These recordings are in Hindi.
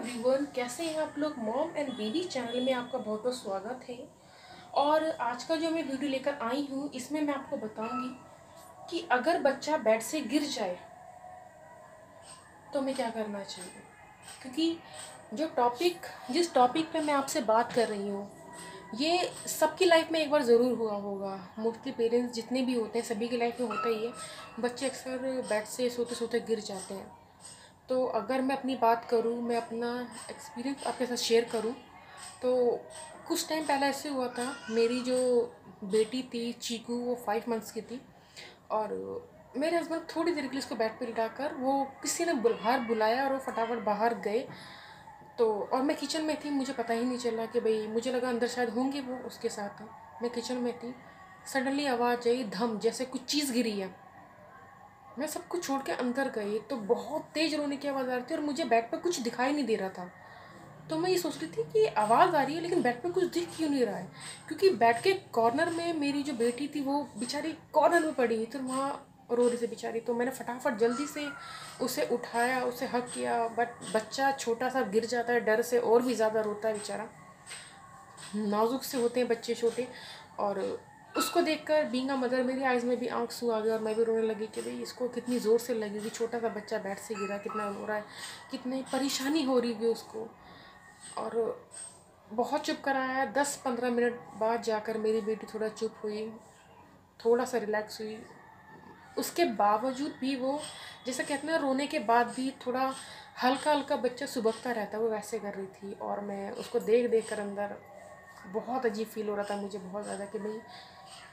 एवरीवन कैसे हैं आप लोग? मॉम एंड बेबी चैनल में आपका बहुत बहुत स्वागत है। और आज का जो मैं वीडियो लेकर आई हूँ, इसमें मैं आपको बताऊँगी कि अगर बच्चा बेड से गिर जाए तो हमें क्या करना चाहिए? क्योंकि जो टॉपिक जिस टॉपिक पे मैं आपसे बात कर रही हूँ, ये सबकी लाइफ में एक बार ज़रूर हुआ होगा। मोस्टली पेरेंट्स जितने भी होते हैं, सभी की लाइफ में होता ही है। बच्चे अक्सर बेड से सोते सोते गिर जाते हैं। तो अगर मैं अपनी बात करूँ, मैं अपना एक्सपीरियंस आपके साथ शेयर करूँ तो कुछ टाइम पहले ऐसे हुआ था, मेरी जो बेटी थी, चीकू, वो फाइव मंथ्स की थी और मेरे हस्बैंड थोड़ी देर के लिए उसको बेड पर लिटाकर वो किसी ने बाहर बुलाया और वो फटाफट बाहर गए। तो और मैं किचन में थी, मुझे पता ही नहीं चला कि भाई, मुझे लगा अंदर शायद होंगे वो उसके साथ। मैं किचन में थी सडनली आवाज़ आई, धम, जैसे कुछ चीज़ गिरी है। मैं सब कुछ छोड़ के अंदर गई तो बहुत तेज़ रोने की आवाज़ आ रही थी और मुझे बेड पर कुछ दिखाई नहीं दे रहा था। तो मैं ये सोच रही थी कि आवाज़ आ रही है, लेकिन बेड पर कुछ दिख क्यों नहीं रहा है, क्योंकि बेड के कॉर्नर में मेरी जो बेटी थी, वो बेचारी कॉर्नर में पड़ी हुई थी वहाँ रो रही थी बेचारी। तो मैंने फटाफट जल्दी से उसे उठाया, उसे हक किया, बट बच्चा छोटा सा गिर जाता है, डर से और भी ज़्यादा रोता है बेचारा। नाजुक से होते हैं बच्चे छोटे और उसको देखकर बींगा मदर मेरी आइज़ में भी आँसू आ गए और मैं भी रोने लगी कि भाई इसको कितनी ज़ोर से लगी कि छोटा सा बच्चा बैठ से गिरा, कितना रो रहा है, कितनी परेशानी हो रही है उसको। और बहुत चुप कराया दस पंद्रह मिनट बाद जाकर मेरी बेटी थोड़ा चुप हुई, थोड़ा सा रिलैक्स हुई। उसके बावजूद भी वो, जैसा कहते हैं रोने के बाद भी थोड़ा हल्का हल्का बच्चा सुबकता रहता वो वैसे कर रही थी। और मैं उसको देख देख कर अंदर, बहुत अजीब फील हो रहा था मुझे बहुत ज़्यादा कि भाई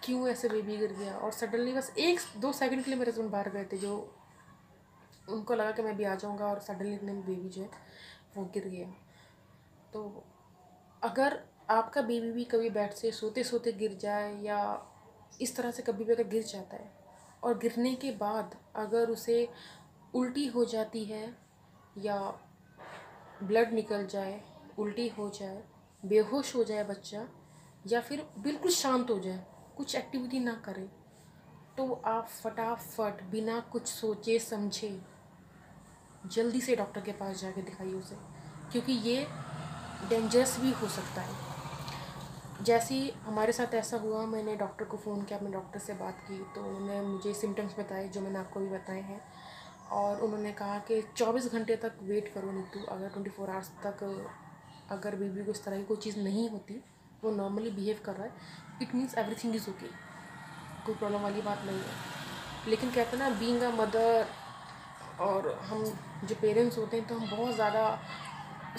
क्यों ऐसे बेबी गिर गया? और सडनली बस एक, दो सेकंड के लिए मेरे हस्बैंड बाहर गए थे जो उनको लगा कि मैं भी आ जाऊँगा और सडनली इतने बेबी जो है, वो गिर गया। तो अगर आपका बेबी भी कभी बेड से सोते सोते गिर जाए या इस तरह से कभी भी अगर गिर जाता है और गिरने के बाद अगर उसे उल्टी हो जाती है या ब्लड निकल जाए, उल्टी हो जाए, बेहोश हो जाए बच्चा या फिर बिल्कुल शांत हो जाए कुछ एक्टिविटी ना करे तो आप फटाफट बिना कुछ सोचे, समझे, जल्दी से डॉक्टर के पास जाके दिखाइए उसे, क्योंकि ये डेंजरस भी हो सकता है। जैसे ही हमारे साथ ऐसा हुआ, मैंने डॉक्टर को फ़ोन किया, अपने डॉक्टर से बात की तो उन्होंने मुझे सिम्टम्स बताए, जो मैंने आपको भी बताए हैं, और उन्होंने कहा कि 24 घंटे तक वेट करो नीतू, अगर 24 आवर्स तक अगर बीबी को इस तरह की कोई चीज़ नहीं होती वो नॉर्मली बिहेव कर रहा है it means everything is okay कोई प्रॉब्लम वाली बात नहीं है। लेकिन कहते हैं ना बींग अ मदर और हम जो पेरेंट्स होते हैं तो हम बहुत ज़्यादा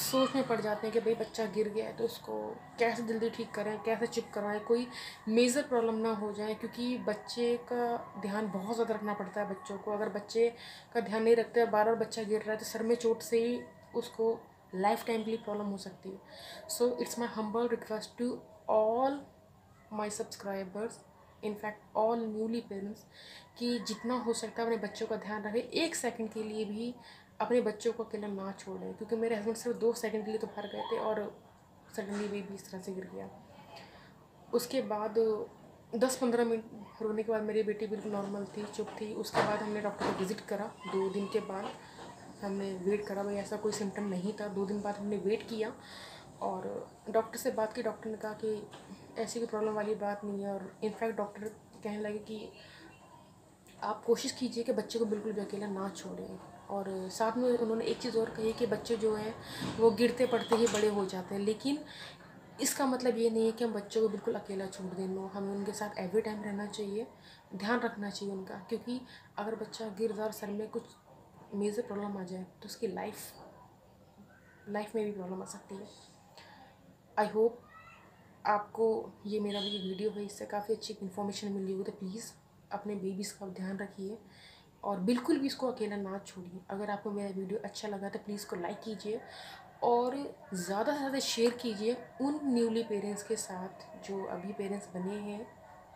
सोच में पड़ जाते हैं कि भाई बच्चा गिर गया है तो उसको कैसे जल्दी ठीक करें, कैसे चुप करवाएँ, कोई मेजर प्रॉब्लम ना हो जाए, क्योंकि बच्चे का ध्यान बहुत ज़्यादा रखना पड़ता है बच्चों को। अगर बच्चे का ध्यान नहीं रखते बार बार बच्चा गिर रहा है तो सर में चोट से ही उसको लाइफ टाइम के लिए प्रॉब्लम हो सकती है। So it's my humble request to all my subscribers in fact all newly parents कि जितना हो सकता है अपने बच्चों का ध्यान रखें। एक सेकंड के लिए भी अपने बच्चों को अकेला ना छोड़ें, क्योंकि मेरे हस्बैंड सिर्फ़ दो सेकंड के लिए तो बाहर गए थे और सडनली वे भी इस तरह से गिर गया। उसके बाद दस पंद्रह मिनट रोने के बाद मेरी बेटी बिल्कुल नॉर्मल थी, चुप थी। उसके बाद हमने डॉक्टर को विज़िट करा, दो दिन के बाद। हमने वेट करा, भाई ऐसा कोई सिम्टम नहीं था। दो दिन बाद हमने वेट किया और डॉक्टर से बात की डॉक्टर ने कहा कि ऐसी कोई प्रॉब्लम वाली बात नहीं है और इनफैक्ट डॉक्टर कहने लगे कि आप कोशिश कीजिए कि बच्चे को बिल्कुल भी अकेला ना छोड़ें। और साथ में उन्होंने एक चीज़ और कही कि बच्चे जो हैं, वो गिरते पड़ते ही बड़े हो जाते हैं। लेकिन इसका मतलब ये नहीं है कि हम बच्चों को बिल्कुल अकेला छोड़ दें। हमें उनके साथ एवरी टाइम रहना चाहिए, ध्यान रखना चाहिए उनका। क्योंकि अगर बच्चा गिर जाए सर में कुछ मेजर प्रॉब्लम आ जाए तो उसकी लाइफ लाइफ में भी प्रॉब्लम आ सकती है। आई होप आपको ये मेरा जो वीडियो है, इससे काफ़ी अच्छी इन्फॉर्मेशन मिली होगी तो प्लीज़ अपने बेबीज़ का ध्यान रखिए और बिल्कुल भी इसको अकेला ना छोड़िए। अगर आपको मेरा वीडियो अच्छा लगा तो प्लीज़ को लाइक कीजिए और ज़्यादा से ज़्यादा शेयर कीजिए उन न्यूली पेरेंट्स के साथ जो अभी पेरेंट्स बने हैं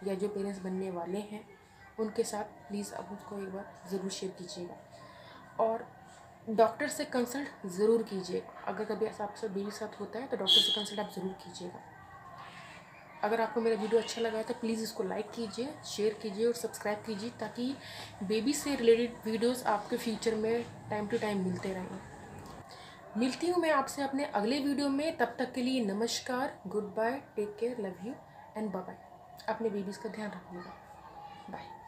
या जो पेरेंट्स बनने वाले हैं, उनके साथ प्लीज़ अब उसको एक बार ज़रूर शेयर कीजिएगा। और डॉक्टर से कंसल्ट ज़रूर कीजिए। अगर कभी ऐसा आपके साथ बेबी साथ होता है तो डॉक्टर से कंसल्ट आप ज़रूर कीजिएगा। अगर आपको मेरा वीडियो अच्छा लगा है तो प्लीज़ इसको लाइक कीजिए, शेयर कीजिए और सब्सक्राइब कीजिए, ताकि बेबी से रिलेटेड वीडियोस आपके फ्यूचर में टाइम टू टाइम मिलते रहें। मिलती हूँ मैं आपसे अपने अगले वीडियो में। तब तक के लिए नमस्कार, good bye, take care, love you, and bye. अपने बेबीज़ का ध्यान रखिएगा। बाय।